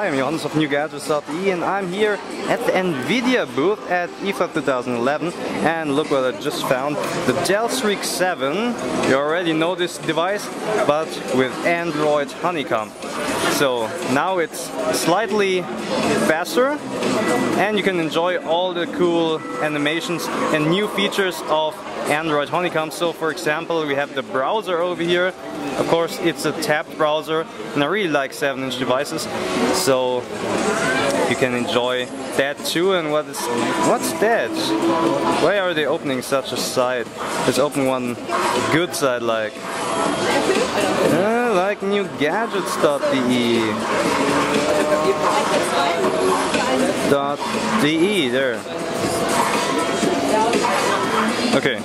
Hi, I'm Johannes of NewGadgets.de and I'm here at the Nvidia booth at IFA 2011 and look what I just found, the Dell Streak 7. You already know this device, but with Android Honeycomb. So now it's slightly faster and you can enjoy all the cool animations and new features of Android Honeycomb. So for example, we have the browser over here. Of course, it's a tabbed browser and I really like 7-inch devices. So you can enjoy that too. And what is what's that? Why are they opening such a site? Let's open one good site like uh, like newgadgets.de dot de there. Okay.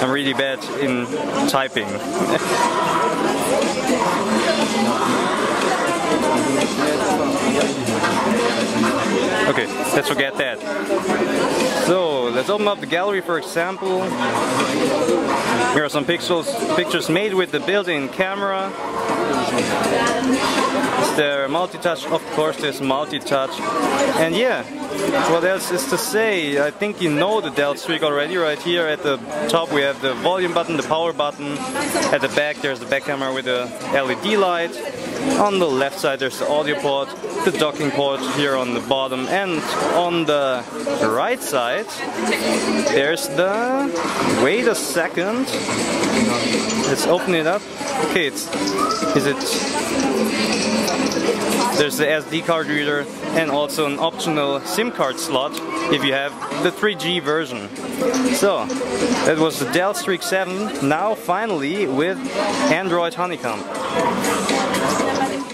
I'm really bad in typing. let's forget that. So, let's open up the gallery for example. Here are some pixels, pictures made with the built-in camera. Is there multi-touch? Of course there's multi-touch. And yeah, what else is to say? I think you know the Dell Streak already. Right here at the top we have the volume button, the power button. At the back there's the back camera with the LED light. On the left side there's the audio port, the docking port here on the bottom and on the right side there's the... wait a second. Let's open it up. Okay, it's... is it... There's the SD card reader and also an optional SIM card slot if you have the 3G version. So, that was the Dell Streak 7, now finally with Android Honeycomb. más